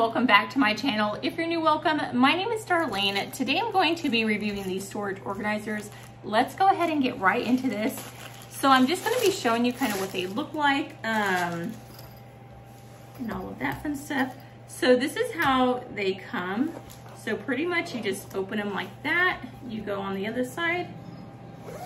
welcome back to my channel. If you're new, welcome. My name is Darlene. Today I'm going to be reviewing these storage organizers. Let's go ahead and get right into this. So I'm just gonna be showing you kind of what they look like um, and all of that fun stuff. So this is how they come. So pretty much you just open them like that. You go on the other side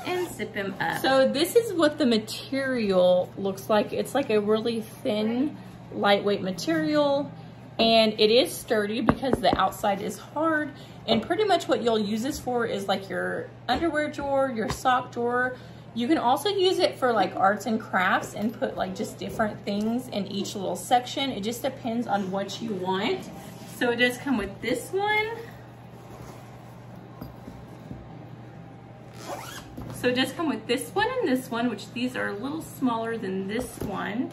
and zip them up. So this is what the material looks like. It's like a really thin, lightweight material and it is sturdy because the outside is hard and pretty much what you'll use this for is like your underwear drawer, your sock drawer. You can also use it for like arts and crafts and put like just different things in each little section. It just depends on what you want. So it does come with this one. So it does come with this one and this one, which these are a little smaller than this one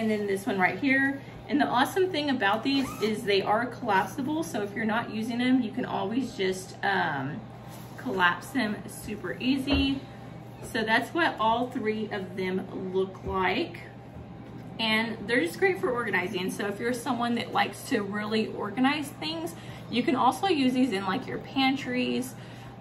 and then this one right here. And the awesome thing about these is they are collapsible. So if you're not using them, you can always just um, collapse them super easy. So that's what all three of them look like. And they're just great for organizing. So if you're someone that likes to really organize things, you can also use these in like your pantries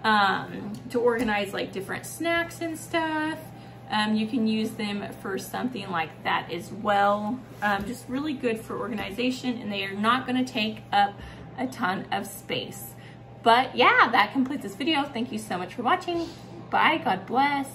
um, to organize like different snacks and stuff. Um, you can use them for something like that as well. Um, just really good for organization and they are not gonna take up a ton of space. But yeah, that completes this video. Thank you so much for watching. Bye, God bless.